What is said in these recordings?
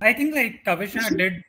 I think like Kavisha did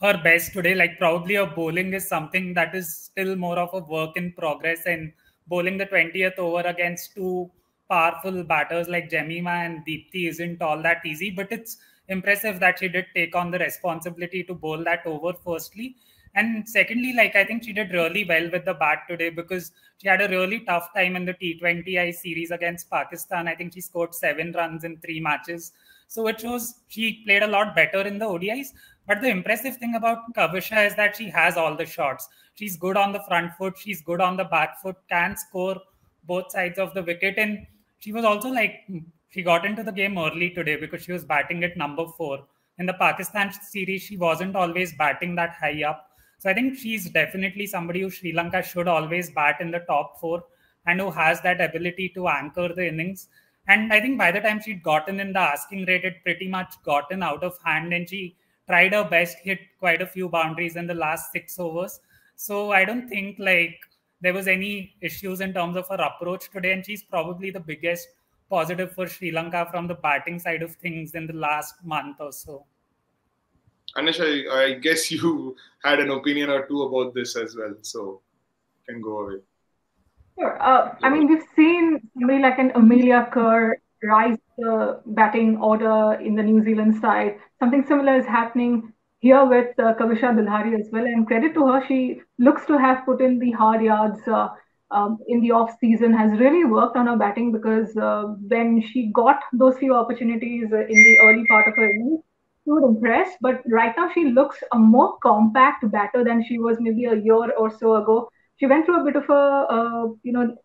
her best today. Like probably her bowling is something that is still more of a work in progress. And bowling the 20th over against two powerful batters like Jemimah and Deepti isn't all that easy. But it's impressive that she did take on the responsibility to bowl that over firstly. And secondly, like I think she did really well with the bat today because she had a really tough time in the T20I series against Pakistan. I think she scored seven runs in three matches. So it shows she played a lot better in the ODIs. But the impressive thing about Kavisha is that she has all the shots. She's good on the front foot, she's good on the back foot, can score both sides of the wicket. And she was also like, she got into the game early today because she was batting at number four. In the Pakistan series, she wasn't always batting that high up. So I think she's definitely somebody who Sri Lanka should always bat in the top four and who has that ability to anchor the innings. And I think by the time she'd gotten in the asking rate, it pretty much gotten out of hand and she tried her best, hit quite a few boundaries in the last six overs. So I don't think like there was any issues in terms of her approach today. And she's probably the biggest positive for Sri Lanka from the batting side of things in the last month or so. Anish, I, I, guess you had an opinion or two about this as well, so can go away. Sure. Uh, I mean, we've seen somebody like an Amelia Kerr rise the batting order in the New Zealand side. Something similar is happening here with uh, Kavisha Dilhari as well. And credit to her, she looks to have put in the hard yards uh, um, in the off season, has really worked on her batting because uh, when she got those few opportunities in the early part of her innings, she would impress, but right now she looks a more compact batter than she was maybe a year or so ago. She went through a bit of a, you know,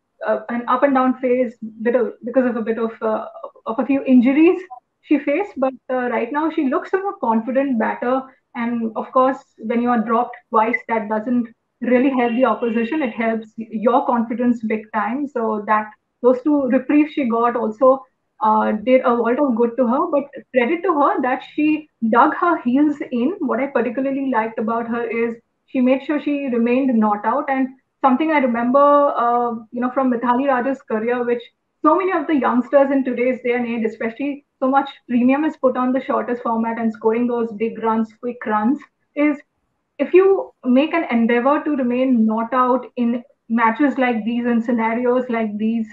an up and down phase bit of, because of a bit of uh, of a few injuries she faced, but uh, right now she looks a more confident batter. And of course, when you are dropped twice, that doesn't really help the opposition. It helps your confidence big time. So that those two reprieves she got also uh, did a lot of good to her. But credit to her that she dug her heels in. What I particularly liked about her is she made sure she remained not out. And something I remember, uh, you know, from Mithali Raj's career, which so many of the youngsters in today's day and age, especially so much premium is put on the shortest format and scoring those big runs, quick runs, is if you make an endeavor to remain not out in matches like these and scenarios like these,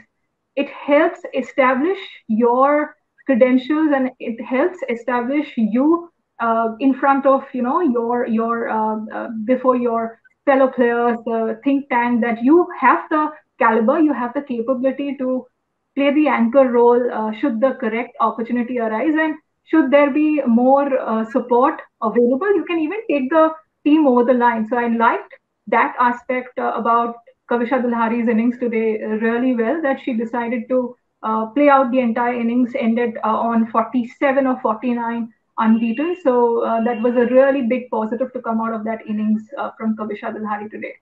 it helps establish your credentials and it helps establish you uh, in front of you know your your uh, uh, before your fellow players the think tank that you have the caliber you have the capability to play the anchor role uh, should the correct opportunity arise. And should there be more uh, support available you can even take the team over the line. So i liked that aspect uh, about Kavisha Dilhari's innings today really well that she decided to uh, play out the entire innings, ended uh, on 47 or 49 unbeaten. So uh, that was a really big positive to come out of that innings uh, from Kavisha Dilhari today.